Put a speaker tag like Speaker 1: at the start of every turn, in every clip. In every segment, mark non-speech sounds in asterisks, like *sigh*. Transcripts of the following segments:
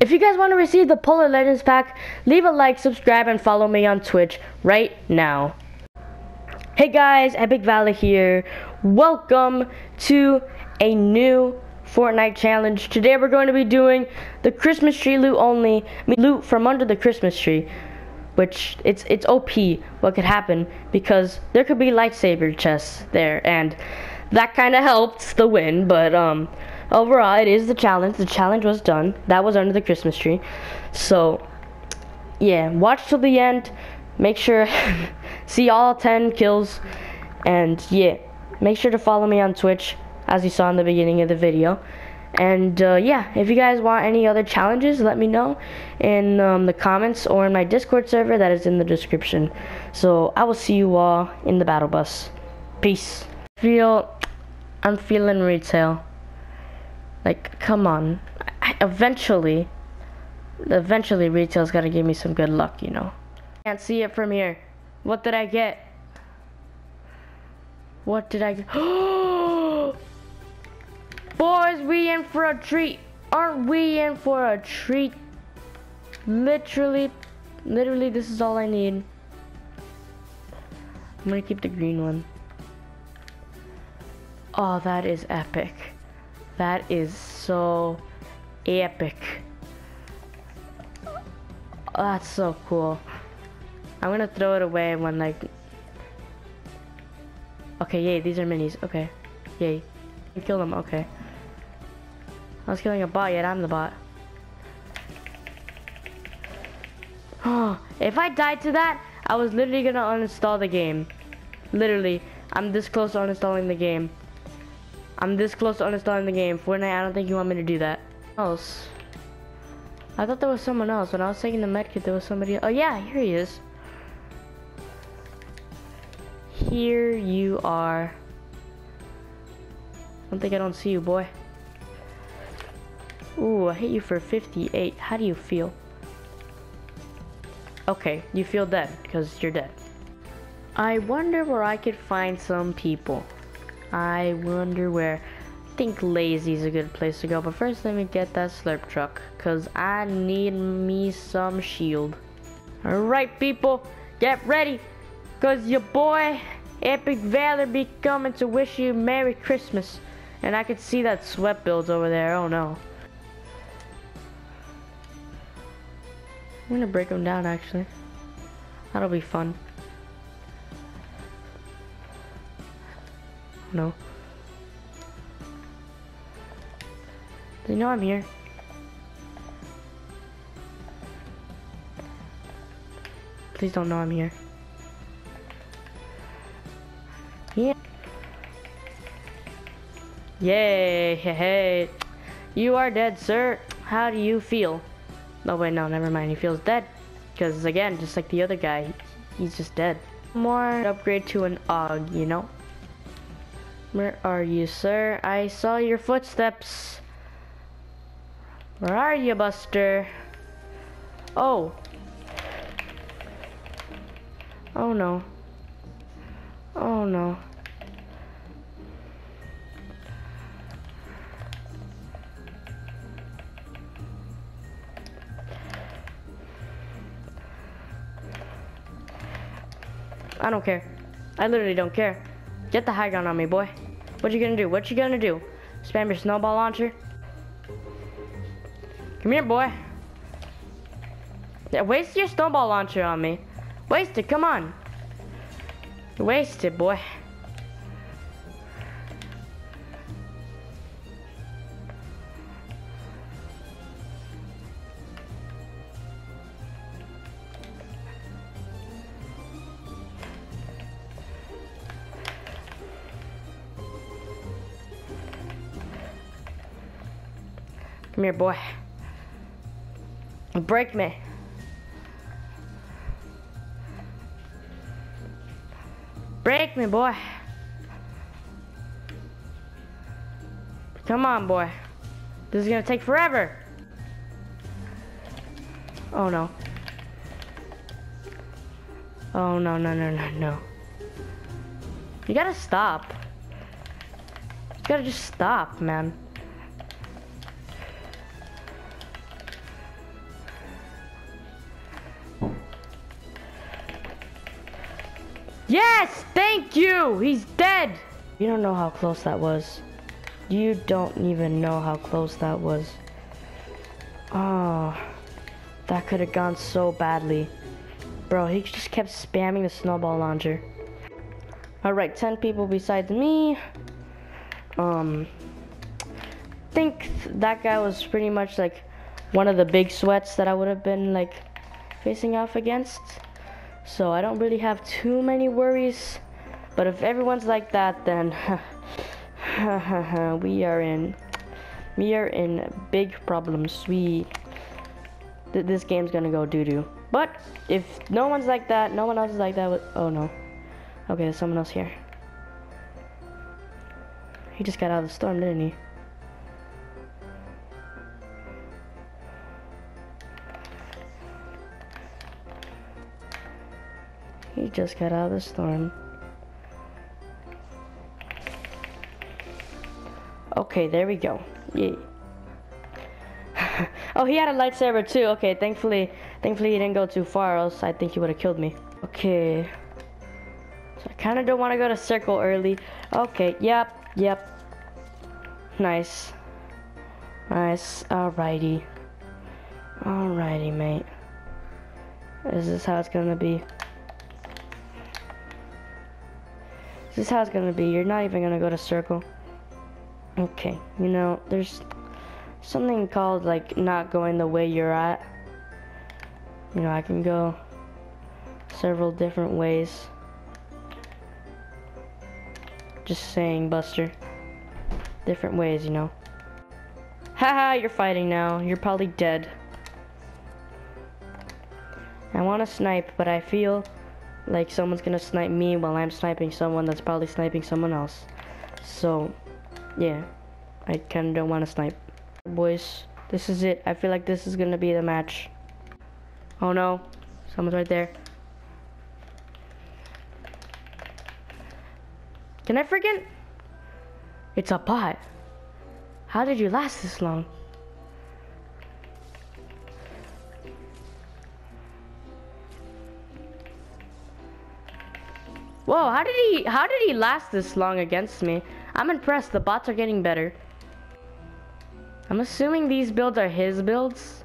Speaker 1: If you guys want to receive the Polar Legends pack, leave a like, subscribe, and follow me on Twitch right now. Hey guys, Epic Valor here. Welcome to a new Fortnite challenge. Today we're going to be doing the Christmas tree loot only. Loot from under the Christmas tree. Which, it's, it's OP what could happen because there could be lightsaber chests there and that kind of helped the win, but um, overall it is the challenge. The challenge was done. That was under the Christmas tree. So, yeah, watch till the end. Make sure, *laughs* see all 10 kills, and yeah, make sure to follow me on Twitch, as you saw in the beginning of the video. And uh, yeah, if you guys want any other challenges, let me know in um, the comments or in my Discord server that is in the description. So I will see you all in the battle bus. Peace. Feel, I'm feeling retail. Like, come on. I, eventually, eventually retail's gotta give me some good luck, you know. Can't see it from here. What did I get? What did I get? *gasps* Boys, we in for a treat. Aren't we in for a treat? Literally, literally, this is all I need. I'm gonna keep the green one. Oh, that is epic. That is so epic. That's so cool. I'm gonna throw it away when like... Okay, yay, these are minis. Okay, yay. Kill them, okay. I was killing a bot, yet I'm the bot. Oh, *gasps* if I died to that, I was literally gonna uninstall the game. Literally, I'm this close to uninstalling the game. I'm this close to uninstalling the game. Fortnite, I don't think you want me to do that. Else. I thought there was someone else. When I was taking the medkit, there was somebody. Oh yeah, here he is. Here you are. I don't think I don't see you, boy. Ooh, I hit you for 58. How do you feel? Okay, you feel dead, because you're dead. I wonder where I could find some people. I wonder where. I think Lazy's a good place to go, but first let me get that slurp truck, because I need me some shield. Alright, people, get ready, because your boy, Epic Valor, be coming to wish you Merry Christmas. And I can see that sweat builds over there, oh no. I'm gonna break them down actually. That'll be fun. No. They know I'm here. Please don't know I'm here. Yeah. Yay, hey. You are dead, sir. How do you feel? Oh wait, no, never mind. He feels dead. Because again, just like the other guy, he's just dead. More upgrade to an Og, you know? Where are you, sir? I saw your footsteps. Where are you, Buster? Oh. Oh no. Oh no. I don't care. I literally don't care. Get the high ground on me, boy. What you gonna do? What you gonna do? Spam your snowball launcher? Come here, boy. Yeah, waste your snowball launcher on me. Waste it, come on. Waste it, boy. Come here, boy. Break me. Break me, boy. Come on, boy. This is gonna take forever. Oh no. Oh no, no, no, no, no. You gotta stop. You gotta just stop, man. Thank you! He's dead! You don't know how close that was. You don't even know how close that was. Oh, that could have gone so badly. Bro, he just kept spamming the snowball launcher. Alright, 10 people besides me. Um, think that guy was pretty much like one of the big sweats that I would have been like facing off against. So I don't really have too many worries. But if everyone's like that, then *laughs* we are in we are in big problems. We th this game's gonna go doo doo. But if no one's like that, no one else is like that. Oh no. Okay, there's someone else here. He just got out of the storm, didn't he? He just got out of the storm. Okay, there we go. Yeah. *laughs* oh, he had a lightsaber too. Okay, thankfully, thankfully he didn't go too far, else I think he would have killed me. Okay. So I kind of don't want to go to circle early. Okay, yep, yep. Nice. Nice. Alrighty. Alrighty, mate. Is this how it's gonna be? This is how it's gonna be. You're not even gonna go to circle. Okay, you know, there's something called like not going the way you're at. You know, I can go several different ways. Just saying, Buster. Different ways, you know. Haha, you're fighting now. You're probably dead. I want to snipe, but I feel like someone's gonna snipe me while I'm sniping someone that's probably sniping someone else. So, yeah, I kinda don't want to snipe. Boys, this is it. I feel like this is gonna be the match. Oh no, someone's right there. Can I freaking? It's a bot. How did you last this long? Whoa, how did he how did he last this long against me? I'm impressed. The bots are getting better. I'm assuming these builds are his builds.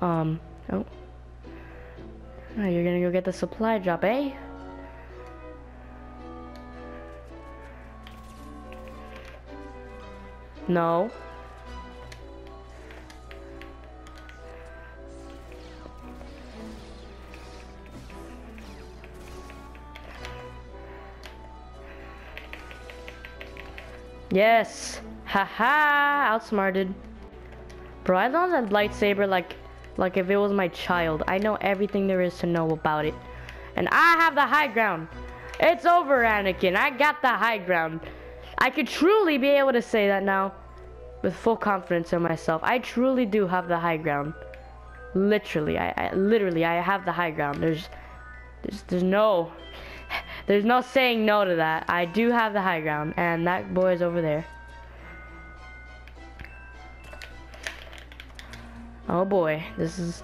Speaker 1: Um, oh. oh you're gonna go get the supply drop, eh? No. Yes. Haha, outsmarted. Bro, I love that lightsaber like like if it was my child. I know everything there is to know about it. And I have the high ground. It's over, Anakin. I got the high ground. I could truly be able to say that now with full confidence in myself. I truly do have the high ground. Literally, I, I literally I have the high ground. There's there's there's no there's no saying no to that. I do have the high ground, and that boy is over there. Oh boy, this is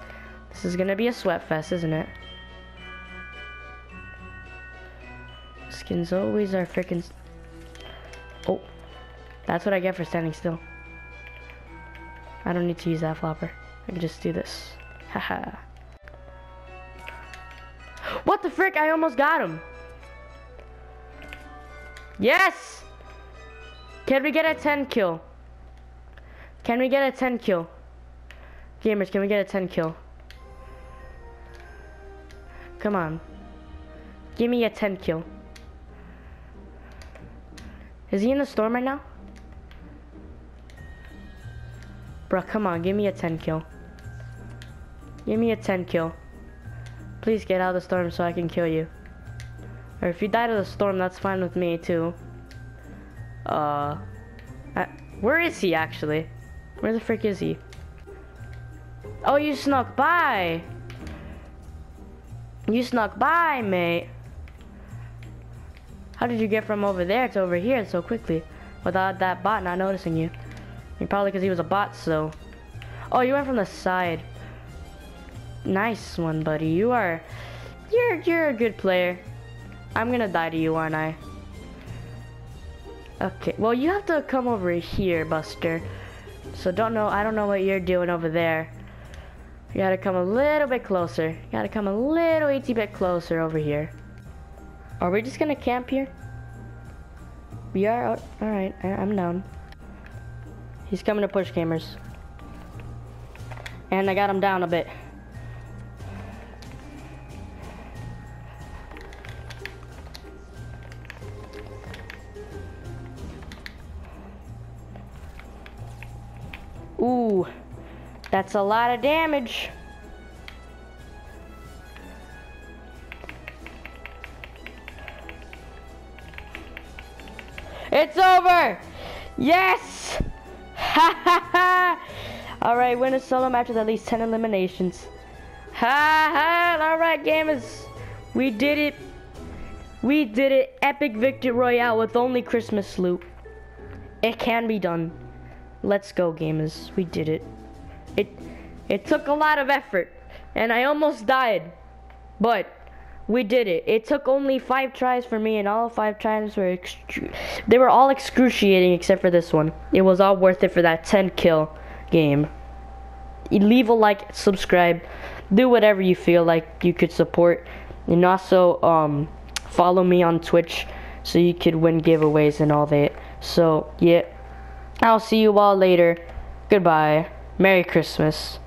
Speaker 1: this is gonna be a sweat fest, isn't it? Skins always are freaking. Oh, that's what I get for standing still. I don't need to use that flopper. I can just do this. *laughs* Haha. what the frick? I almost got him. Yes! Can we get a 10 kill? Can we get a 10 kill? Gamers, can we get a 10 kill? Come on. Give me a 10 kill. Is he in the storm right now? Bro, come on, give me a 10 kill. Give me a 10 kill. Please get out of the storm so I can kill you. Or if you died of the storm, that's fine with me too. Uh, I, where is he actually? Where the frick is he? Oh, you snuck by. You snuck by, mate. How did you get from over there to over here so quickly without that bot not noticing you? you probably because he was a bot, so. Oh, you went from the side. Nice one, buddy. You are, you're, you're a good player. I'm gonna die to you, aren't I? Okay, well you have to come over here, Buster. So don't know, I don't know what you're doing over there. You gotta come a little bit closer. You gotta come a little itty bit closer over here. Are we just gonna camp here? We are, alright, I'm down. He's coming to push cameras. And I got him down a bit. Ooh, that's a lot of damage. It's over! Yes! *laughs* Ha ha ha! Alright, win a solo match with at least 10 eliminations. Ha ha! Alright, gamers. We did it. We did it. Epic Victory Royale with only Christmas loot. It can be done. Let's go, gamers. We did it. It it took a lot of effort, and I almost died, but we did it. It took only five tries for me, and all five tries were they were all excruciating except for this one. It was all worth it for that 10 kill game. Leave a like, subscribe, do whatever you feel like you could support, and also um, follow me on Twitch so you could win giveaways and all that. So yeah. I'll see you all later. Goodbye. Merry Christmas.